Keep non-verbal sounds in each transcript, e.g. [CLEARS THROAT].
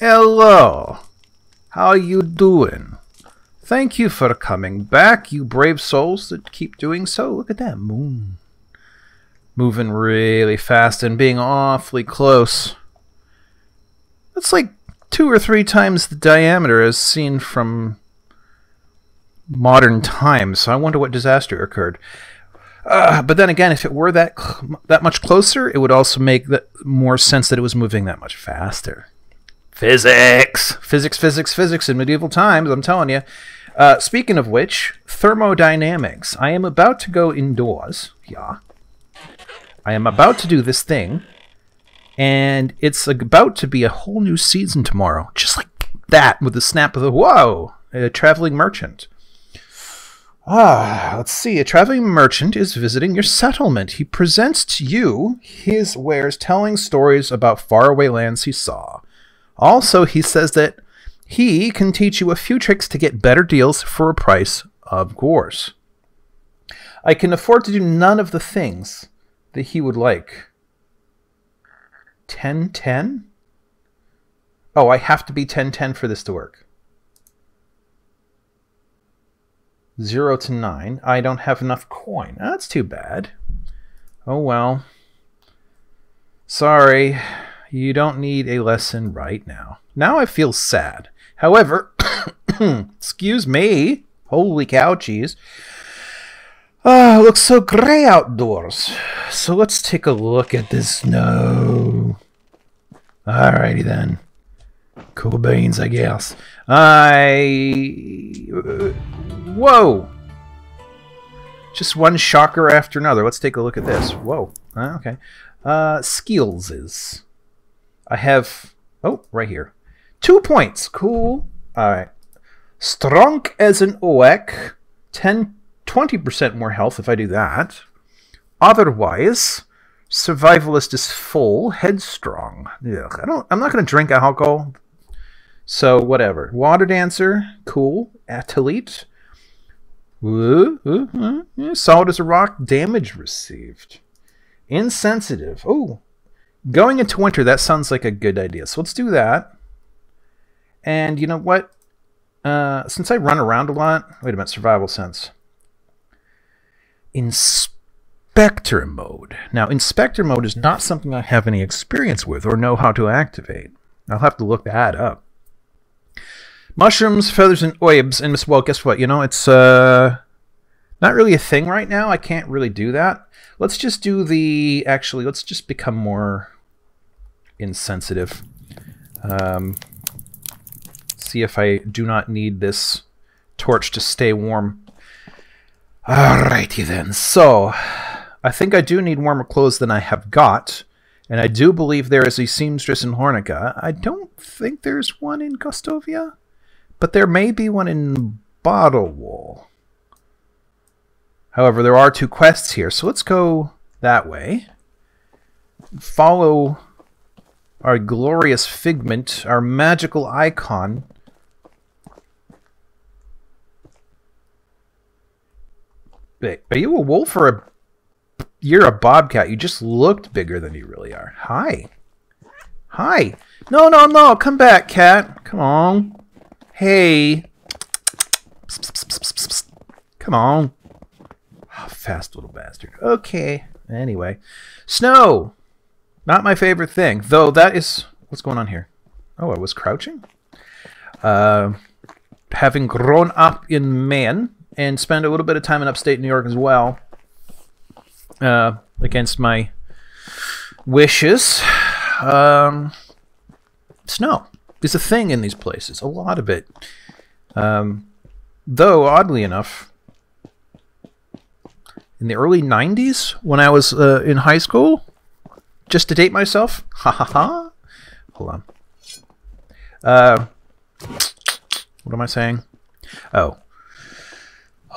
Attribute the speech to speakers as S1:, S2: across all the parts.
S1: Hello. How you doing? Thank you for coming back, you brave souls that keep doing so. Look at that moon. Moving really fast and being awfully close. That's like two or three times the diameter as seen from modern times. So I wonder what disaster occurred. Uh, but then again, if it were that that much closer, it would also make more sense that it was moving that much faster. Physics, physics, physics, physics in medieval times. I'm telling you. Uh, speaking of which, thermodynamics. I am about to go indoors. Yeah. I am about to do this thing, and it's about to be a whole new season tomorrow. Just like that, with the snap of the whoa, a traveling merchant. Ah, let's see. A traveling merchant is visiting your settlement. He presents to you his wares, telling stories about faraway lands he saw. Also, he says that he can teach you a few tricks to get better deals for a price, of course. I can afford to do none of the things that he would like. 1010? Oh, I have to be 1010 for this to work. 0 to 9. I don't have enough coin. That's too bad. Oh well. Sorry, you don't need a lesson right now. Now I feel sad. However, [COUGHS] excuse me. Holy cow cheese. Ah, it looks so gray outdoors. So let's take a look at the snow. Alrighty then. Cool beans, I guess. I... Uh, whoa! Just one shocker after another. Let's take a look at this. Whoa. Uh, okay. Uh, skills is. I have... Oh, right here. Two points. Cool. Alright. Strong as an oak. 10, 20% more health if I do that. Otherwise, survivalist is full. Headstrong. Ugh, I don't. I'm not going to drink alcohol. So whatever. Water dancer. Cool. Athlete. Ooh, ooh, ooh, solid as a rock. Damage received. Insensitive. Oh, going into winter. That sounds like a good idea. So let's do that. And you know what? Uh, since I run around a lot, wait a minute, survival sense. Inspector mode. Now, inspector mode is not something I have any experience with or know how to activate. I'll have to look that up. Mushrooms, feathers, and oibs. And well, guess what? You know, it's uh, not really a thing right now. I can't really do that. Let's just do the. Actually, let's just become more insensitive. Um, see if I do not need this torch to stay warm. Alrighty then. So, I think I do need warmer clothes than I have got. And I do believe there is a seamstress in Hornica. I don't think there's one in Gostovia. But there may be one in Bottlewall. However, there are two quests here. So let's go that way. Follow our glorious figment, our magical icon, Are you a wolf or a... You're a bobcat. You just looked bigger than you really are. Hi. Hi. No, no, no. Come back, cat. Come on. Hey. Come on. Oh, fast little bastard. Okay. Anyway. Snow. Not my favorite thing. Though that is... What's going on here? Oh, I was crouching? Uh, having grown up in Maine and spent a little bit of time in upstate New York as well, uh, against my wishes. Um, snow is a thing in these places, a lot of it. Um, though, oddly enough, in the early 90s, when I was uh, in high school, just to date myself, ha ha ha, hold on. Uh, what am I saying? Oh, [SIGHS]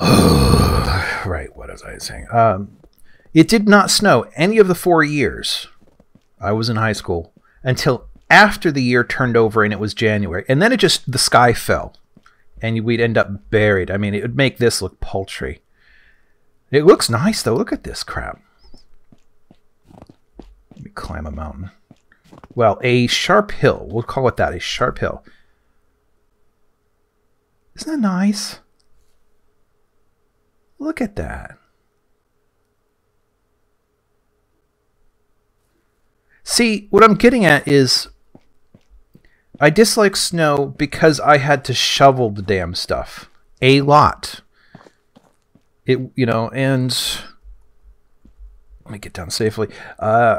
S1: right, what was I saying? Um, it did not snow any of the four years I was in high school until after the year turned over and it was January. And then it just, the sky fell and we'd end up buried. I mean, it would make this look paltry. It looks nice though. Look at this crap. Let me climb a mountain. well, a sharp hill. We'll call it that, a sharp hill. Isn't that nice? Look at that. See, what I'm getting at is I dislike snow because I had to shovel the damn stuff a lot. It, you know, and let me get down safely. Uh,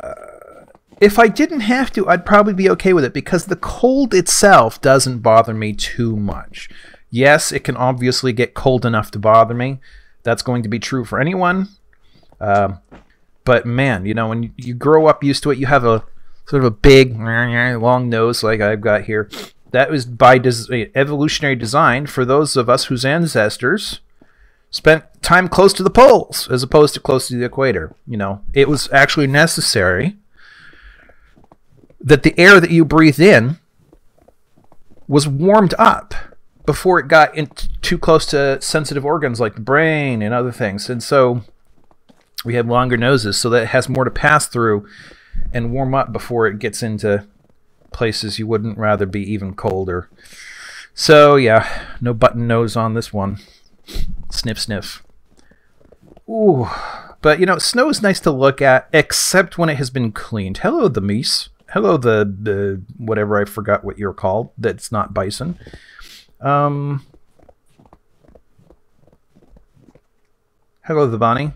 S1: if I didn't have to, I'd probably be okay with it because the cold itself doesn't bother me too much. Yes, it can obviously get cold enough to bother me. That's going to be true for anyone. Um, but man, you know, when you grow up used to it, you have a sort of a big, long nose like I've got here. That was by des- evolutionary design for those of us whose ancestors spent time close to the poles as opposed to close to the equator. You know, it was actually necessary that the air that you breathe in was warmed up before it got in too close to sensitive organs like the brain and other things. And so we have longer noses so that it has more to pass through and warm up before it gets into places you wouldn't rather be even colder. So yeah, no button nose on this one. Sniff sniff. Ooh. But you know, snow is nice to look at, except when it has been cleaned. Hello, the meese. Hello, the the whatever I forgot what you're called. That's not bison. Um. Hello, the bunny.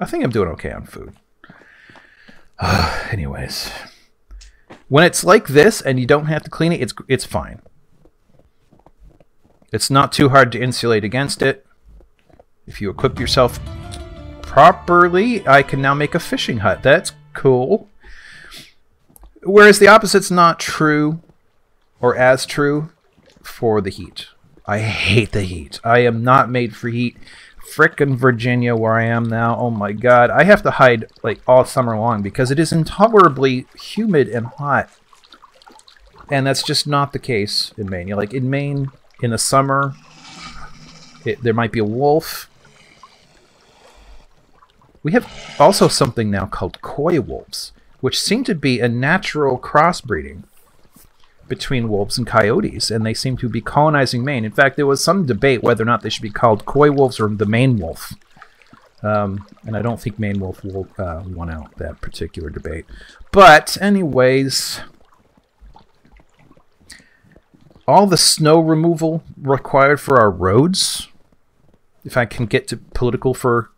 S1: I think I'm doing okay on food. [SIGHS] Anyways, when it's like this and you don't have to clean it, it's it's fine. It's not too hard to insulate against it. If you equip yourself properly, I can now make a fishing hut. That's cool. Whereas the opposite's not true or as true for the heat. I hate the heat. I am not made for heat frickin' Virginia where I am now. Oh my god. I have to hide like all summer long because it is intolerably humid and hot. And that's just not the case in Maine. You like in Maine in the summer it, there might be a wolf. We have also something now called coy wolves, which seem to be a natural crossbreeding between wolves and coyotes, and they seem to be colonizing Maine. In fact, there was some debate whether or not they should be called coy wolves or the Maine wolf. Um, and I don't think Maine wolf will, uh, won out that particular debate. But, anyways, all the snow removal required for our roads, if I can get to political for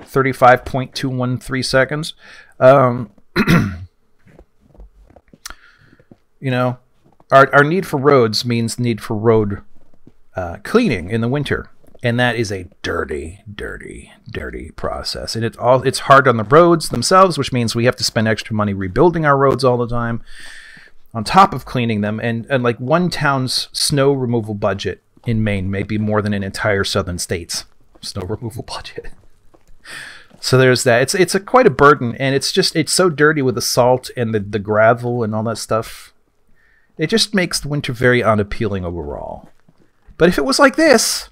S1: 35.213 seconds, um, [CLEARS THROAT] you know, our, our need for roads means need for road uh, cleaning in the winter. And that is a dirty dirty dirty process. And it's all it's hard on the roads themselves which means we have to spend extra money rebuilding our roads all the time on top of cleaning them. And, and like one town's snow removal budget in maine may be more than an entire southern state's snow removal budget [LAUGHS] so there's that it's it's a quite a burden and it's just it's so dirty with the salt and the, the gravel and all that stuff it just makes the winter very unappealing overall. But if it was like this,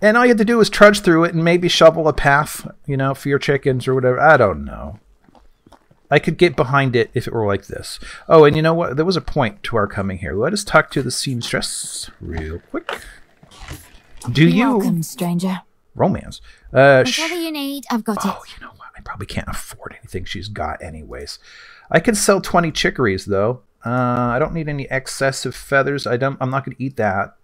S1: and all you had to do was trudge through it and maybe shovel a path, you know, for your chickens or whatever, I don't know. I could get behind it if it were like this. Oh, and you know what? There was a point to our coming here. Let us talk to the seamstress real quick. Do you
S2: welcome, stranger?
S1: Romance. Uh,
S2: Whatever you need, I've got
S1: oh,
S2: it.
S1: Oh, you know what? I probably can't afford anything she's got, anyways. I can sell 20 chicories, though. Uh, I don't need any excessive feathers. I don't, I'm not going to eat that.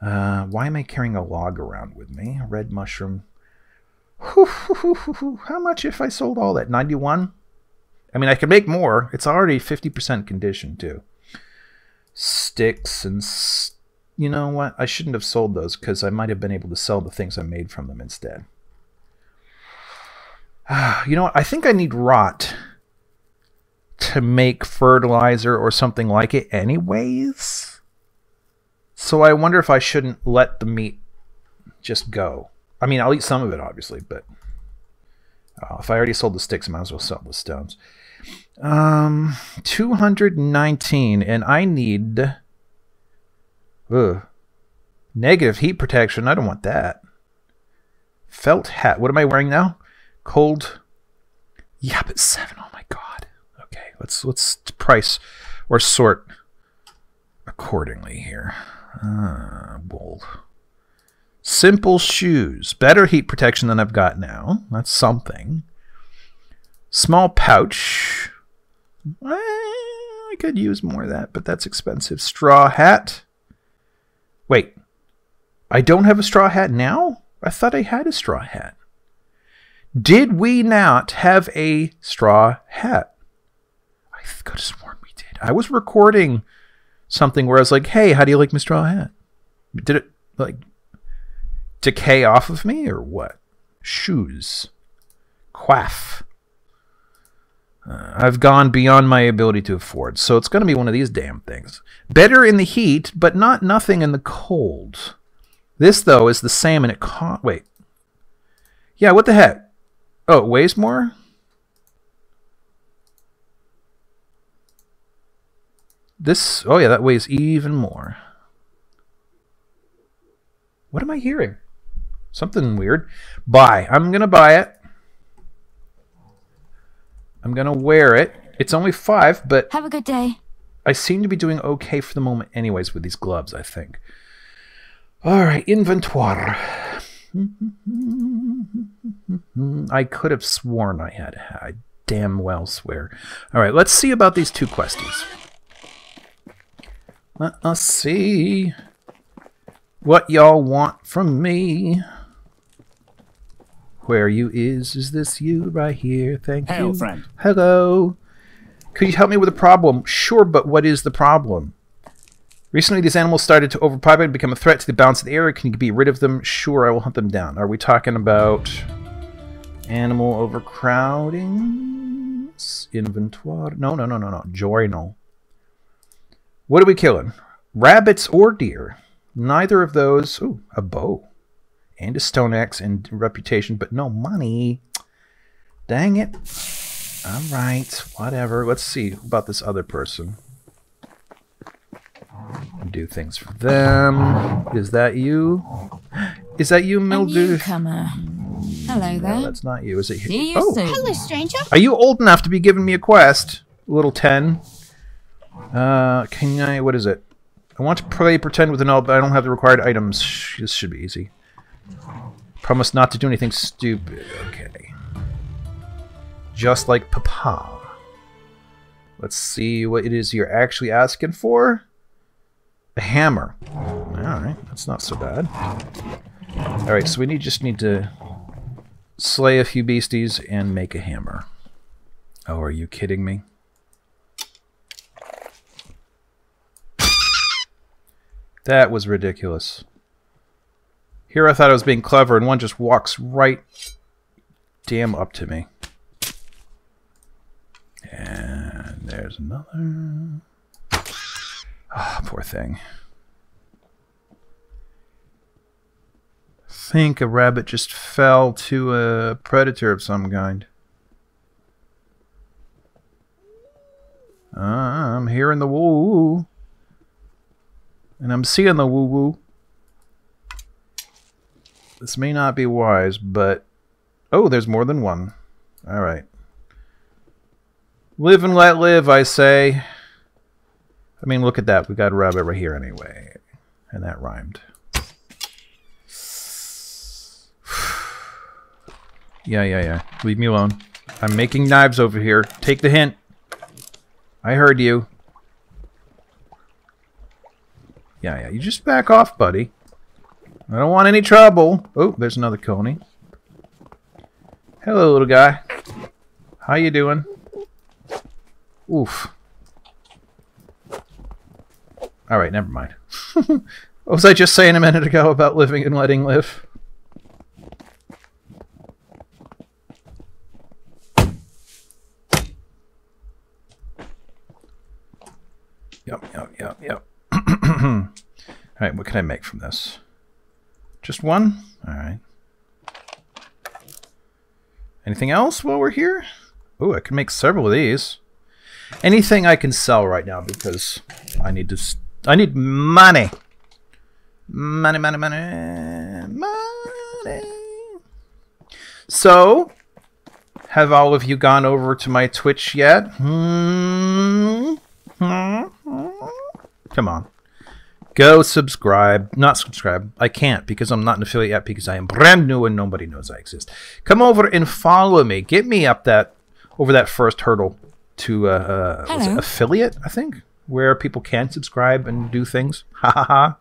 S1: Uh, why am I carrying a log around with me? Red mushroom. How much if I sold all that? 91? I mean, I can make more. It's already 50% condition, too. Sticks and... St you know what? I shouldn't have sold those because I might have been able to sell the things I made from them instead. [SIGHS] you know what? I think I need rot to make fertilizer or something like it anyways. So I wonder if I shouldn't let the meat just go. I mean, I'll eat some of it, obviously, but uh, if I already sold the sticks, I might as well sell the stones. Um, 219, and I need... Ugh. Negative heat protection. I don't want that. Felt hat. What am I wearing now? Cold. Yeah, but seven. Oh my god. Okay, let's let's price or sort accordingly here. Uh, bold. Simple shoes. Better heat protection than I've got now. That's something. Small pouch. I could use more of that, but that's expensive. Straw hat. Wait. I don't have a straw hat now? I thought I had a straw hat. Did we not have a straw hat? I could have sworn we did. I was recording something where I was like, hey, how do you like my straw hat? Did it, like, decay off of me or what? Shoes. Quaff. Uh, I've gone beyond my ability to afford, so it's going to be one of these damn things. Better in the heat, but not nothing in the cold. This, though, is the same and it cost. Wait. Yeah, what the heck? Oh, it weighs more? This, oh yeah, that weighs even more. What am I hearing? Something weird. Buy. I'm going to buy it. I'm going to wear it. It's only five, but
S2: Have a good day.
S1: I seem to be doing okay for the moment anyways with these gloves, I think. All right, inventoire. [LAUGHS] I could have sworn I had. I damn well swear. All right, let's see about these two questies. Let us see what y'all want from me. Where you is? Is this you right here? Thank
S3: Hail,
S1: you.
S3: friend.
S1: Hello. Could you help me with a problem? Sure, but what is the problem? Recently, these animals started to overpopulate and become a threat to the balance of the area. Can you be rid of them? Sure, I will hunt them down. Are we talking about animal overcrowding? Inventoire? No, no, no, no, no. Journal. What are we killing? Rabbits or deer? Neither of those. Ooh, a bow. And a stone axe and reputation, but no money. Dang it. All right, whatever. Let's see about this other person. Do things for them. Is that you? Is that you,
S2: A
S1: Mildew?
S2: newcomer. Hello
S1: No,
S2: there.
S1: that's not you. Is it?
S2: See you
S1: oh,
S2: soon.
S4: Hello, stranger.
S1: are you old enough to be giving me a quest? Little ten. Uh, can I? What is it? I want to play pretend with an elf, but I don't have the required items. This should be easy. Promise not to do anything stupid. Okay. Just like Papa. Let's see what it is you're actually asking for. A hammer. Alright, that's not so bad. Alright, so we need just need to slay a few beasties and make a hammer. Oh, are you kidding me? That was ridiculous. Here I thought I was being clever, and one just walks right damn up to me. And there's another. Ah, poor thing. think a rabbit just fell to a predator of some kind. I'm hearing the woo woo. And I'm seeing the woo woo. This may not be wise, but. Oh, there's more than one. Alright. Live and let live, I say. I mean, look at that. We got a rabbit right here anyway. And that rhymed. [SIGHS] Yeah, yeah, yeah. Leave me alone. I'm making knives over here. Take the hint. I heard you. Yeah, yeah. You just back off, buddy. I don't want any trouble. Oh, there's another coney. Hello, little guy. How you doing? Oof. Alright, never mind. [LAUGHS] what was I just saying a minute ago about living and letting live? Yep, yep, yep, yep. [CLEARS THROAT] Alright, what can I make from this? Just one? Alright. Anything else while we're here? Oh, I can make several of these. Anything I can sell right now because I need to. I need money. Money, money, money, money. So, Have all of you gone over to my Twitch yet? Hmm? Hmm? Come on. Go subscribe. Not subscribe. I can't because I'm not an affiliate yet because I am brand new and nobody knows I exist. Come over and follow me. Get me up that over that first hurdle to uh, uh affiliate, I think, where people can subscribe and do things. [LAUGHS] Ha ha ha.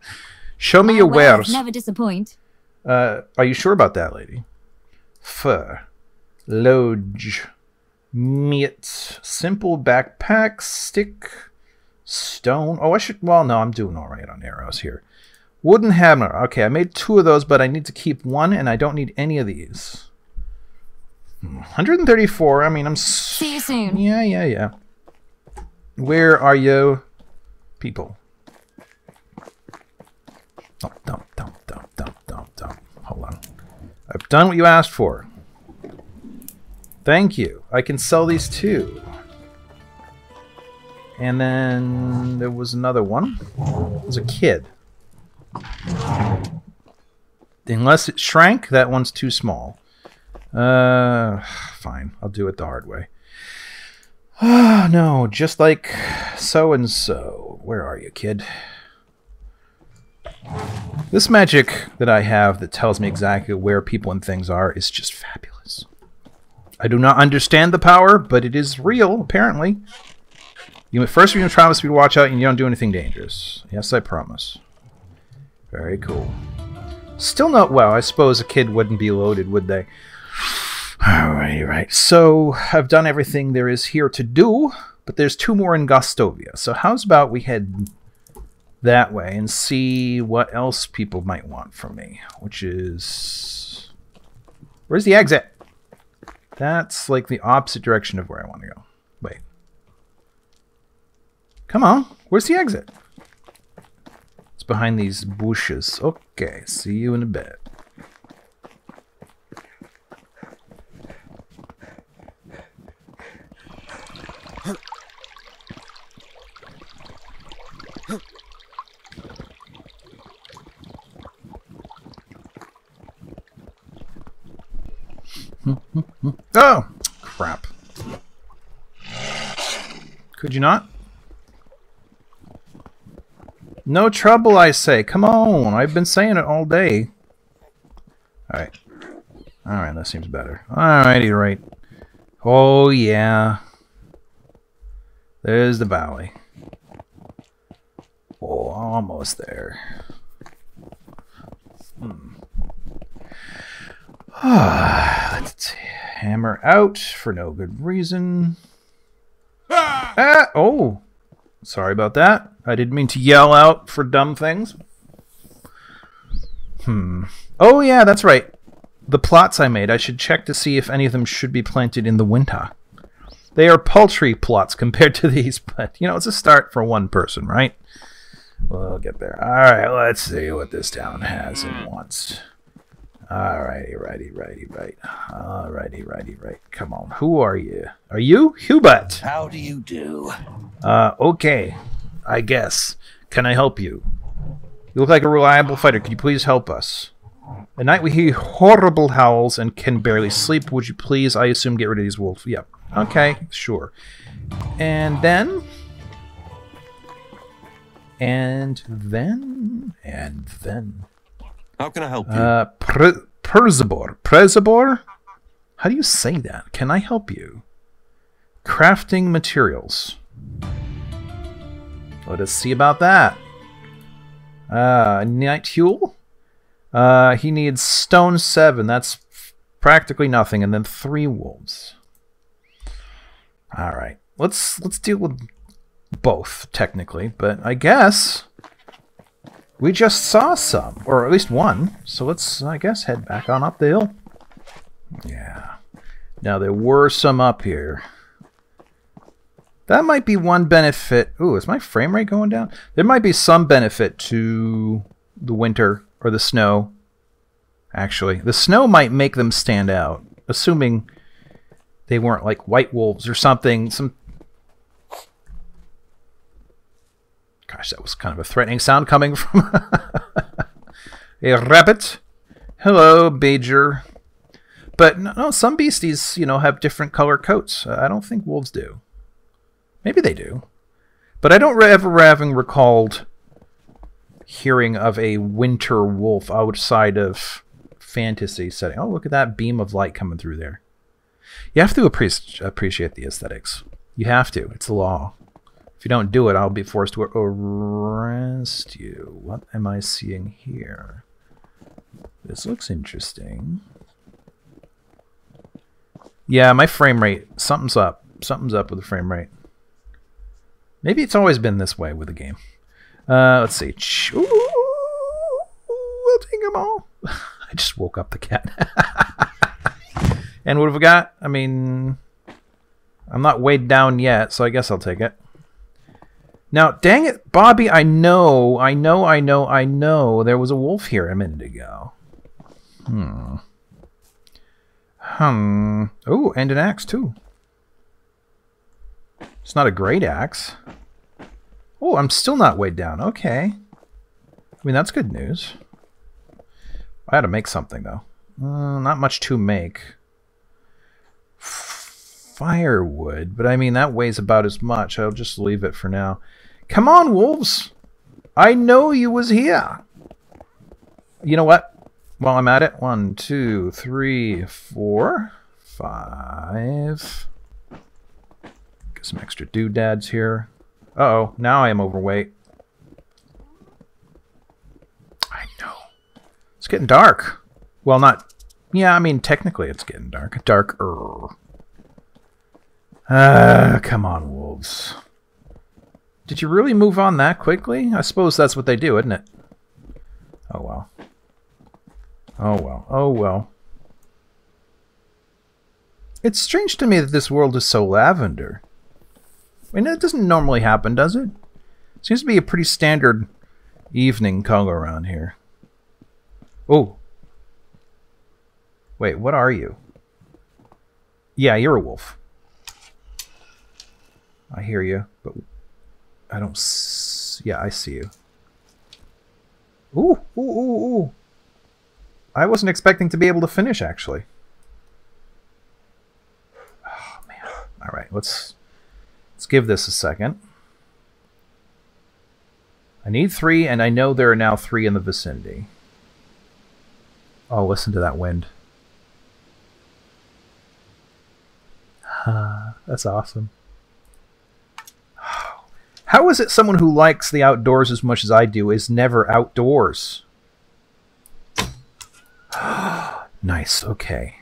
S1: Show me your
S2: Well,
S1: wares.
S2: Never disappoint.
S1: Uh, are you sure about that, lady? Fur, lodge, meat, simple backpack, stick, stone. Oh, I should. Well, no, I'm doing all right on arrows here. Wooden hammer. Okay, I made two of those, but I need to keep one, and I don't need any of these. Hmm, 134. I mean, I'm. s-
S2: See you soon.
S1: Yeah, yeah, yeah. Where are you, people? Dump, dump, dump, dump, dump, dump, dump. Hold on. I've done what you asked for. Thank you. I can sell these too. And then there was another one. It was a kid. Unless it shrank, that one's too small. Uh, fine. I'll do it the hard way. Ah, no, just like so and so. Where are you, kid? This magic that I have that tells me exactly where people and things are is just fabulous. I do not understand the power, but it is real, apparently. You first you promise me to watch out and you don't do anything dangerous. Yes, I promise. Very cool. Still not well. I suppose a kid wouldn't be loaded, would they? [SIGHS] Alrighty, right. So I've done everything there is here to do, but there's two more in Gostovia. So how's about we head that way and see what else people might want from me, which is where's the exit? That's like the opposite direction of where I want to go. Wait. Come on. Where's the exit? It's behind these bushes. Okay, see you in a bit. [LAUGHS] Oh, crap. Could you not? No trouble, I say. Come on. I've been saying it all day. Alright. Alright, that seems better. Alrighty, right. Oh, yeah. There's the valley. Oh, almost there. [SIGHS] Let's. Hammer out for no good reason. Ah! Oh! Sorry about that. I didn't mean to yell out for dumb things. Hmm. Oh, yeah, that's right. The plots I made, I should check to see if any of them should be planted in the winter. They are paltry plots compared to [LAUGHS] these, but, you know, it's a start for one person, right? We'll get there. Alright, let's see what this town has and wants. All righty, righty, righty, right. Alrighty, righty, right. Come on. Who are you? Are you Hubert?
S3: How do you do?
S1: Uh, okay. I guess. Can I help you? You look like a reliable fighter. Could you please help us? At night we hear horrible howls and can barely sleep. Would you please, I assume, get rid of these wolves? Yep. Okay, sure. And then... And then... And then...
S3: How can I help you?
S1: Uh, Pre- Perzabor. Prezabor? How do you say that? Can I help you? Crafting materials. Let us see about that. Uh, Night Huel? Uh, he needs stone seven. That's practically nothing, and then three wolves. All right, let's let's deal with both technically, but I guess we just saw some, or at least one. So let's, I guess, head back on up the hill. Yeah. Now there were some up here. That might be one benefit. Ooh, is my frame rate going down? There might be some benefit to the winter or the snow. Actually, the snow might make them stand out, assuming they weren't like white wolves or something. Some. Gosh, that was kind of a threatening sound coming from [LAUGHS] a rabbit. Hello, Bajer. But no, some beasties, you know, have different color coats. I don't think wolves do. Maybe they do. But I don't ever having recalled hearing of a winter wolf outside of fantasy setting. Oh, look at that beam of light coming through there. You have to appreciate appreciate the aesthetics. You have to. It's the law. If you don't do it, I'll be forced to arrest you. What am I seeing here? This looks interesting. Yeah, my frame rate. Something's up. Something's up with the frame rate. Maybe it's always been this way with the game. Uh, let's see. Ooh, we'll take them all. [LAUGHS] I just woke up the cat. [LAUGHS] and what have we got? I mean, I'm not weighed down yet, so I guess I'll take it. Now, dang it, Bobby, I know, I know, I know, I know there was a wolf here a minute ago. Hmm. Hmm. Oh, and an axe, too. It's not a great axe. Oh, I'm still not weighed down. Okay. I mean, that's good news. I had to make something, though. Uh, not much to make. Firewood, but I mean, that weighs about as much. I'll just leave it for now. Come on, wolves! I know you was here! You know what? While I'm at it, one, two, three, four, five. Get some extra doodads here. Uh oh, now I am overweight. I know. It's getting dark. Well, not. Yeah, I mean, technically it's getting dark. Darker. Ah, come on, wolves. Did you really move on that quickly? I suppose that's what they do, isn't it? Oh well. Oh well. Oh well. It's strange to me that this world is so lavender. I mean, it doesn't normally happen, does it? Seems to be a pretty standard evening color around here. Oh. Wait, what are you? Yeah, you're a wolf. I hear you, but I don't. S- yeah, I see you. Ooh, ooh, ooh, ooh. I wasn't expecting to be able to finish, actually. [SIGHS] Oh man! All right, let's let's give this a second. I need three, and I know there are now three in the vicinity. Oh, listen to that wind. [SIGHS] That's awesome. [SIGHS] How is it someone who likes the outdoors as much as I do is never outdoors? [GASPS] nice, okay.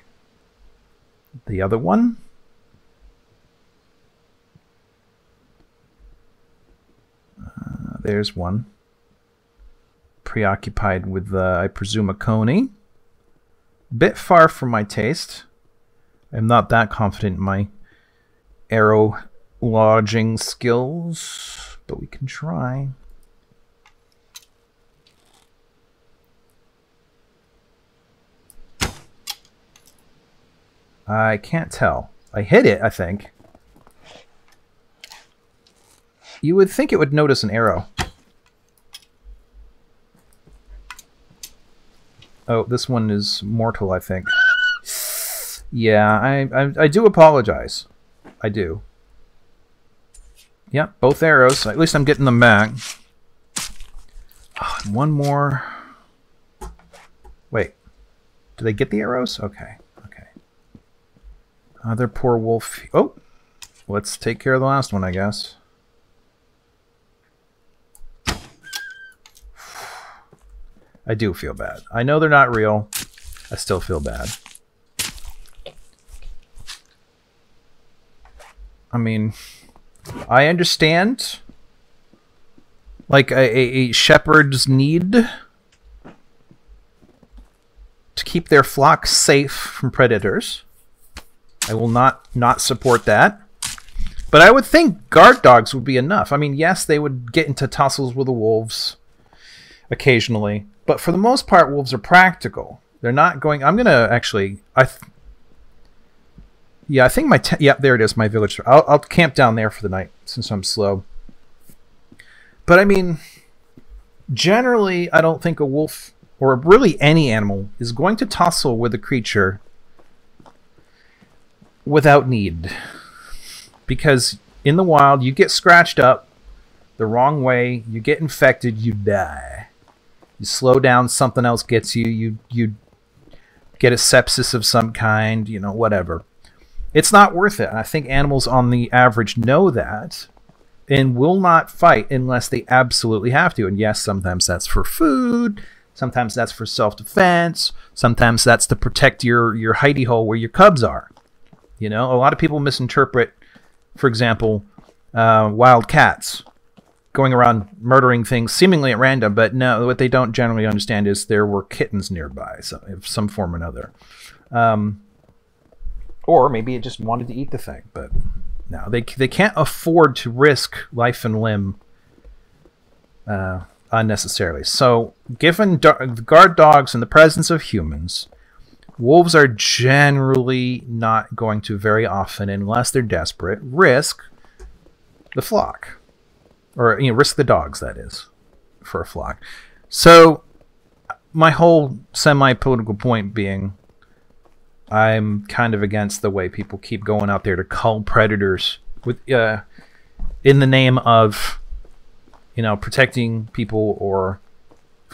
S1: The other one? There's one. Preoccupied with, uh, I presume, a coney. Bit far from my taste. I'm not that confident in my arrow lodging skills, but we can try. I can't tell. I hit it, I think. You would think it would notice an arrow. Oh, this one is mortal, I think. Yeah, I, I, I do apologize. I do. Yep, both arrows. At least I'm getting them back. Oh, one more. Wait. Do they get the arrows? Okay. Okay. Other poor wolf. Oh! Let's take care of the last one, I guess. I do feel bad. I know they're not real. I still feel bad. I mean, I understand like a, a, shepherd's need to keep their flock safe from predators. I will not not support that. But I would think guard dogs would be enough. I mean, yes, they would get into tussles with the wolves occasionally, but for the most part, wolves are practical. They're not going. I'm gonna actually. I. Yeah, I think my. Yeah, there it is. My village. I'll, I'll camp down there for the night since I'm slow. But I mean, generally, I don't think a wolf or really any animal is going to tussle with a creature without need. Because in the wild, you get scratched up the wrong way, you get infected, you die. You slow down, something else gets you, you you get a sepsis of some kind, you know, whatever. It's not worth it. I think animals on the average know that and will not fight unless they absolutely have to. And yes, sometimes that's for food, sometimes that's for self-defense, sometimes that's to protect your your hidey hole where your cubs are. You know, a lot of people misinterpret, for example, uh, wild cats going around murdering things seemingly at random, but no, what they don't generally understand is there were kittens nearby, so, of some form or another. Um, or maybe it just wanted to eat the thing, but no, they they can't afford to risk life and limb uh, unnecessarily. So, given do- guard dogs in the presence of humans, wolves are generally not going to very often, unless they're desperate, risk the flock, or you know, risk the dogs. That is for a flock. So, my whole semi-political point being, I'm kind of against the way people keep going out there to cull predators with, uh, in the name of, you know, protecting people or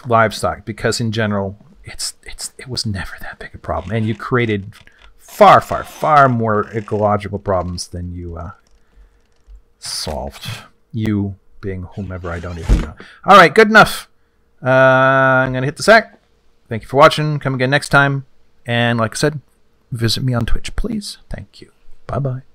S1: livestock, because in general, it's it's it was never that big a problem, and you created far, far, far more ecological problems than you uh, solved. You being whomever I don't even know. All right, good enough. Uh, I'm gonna hit the sack. Thank you for watching. Come again next time. And like I said, visit me on Twitch, please. Thank you. Bye bye.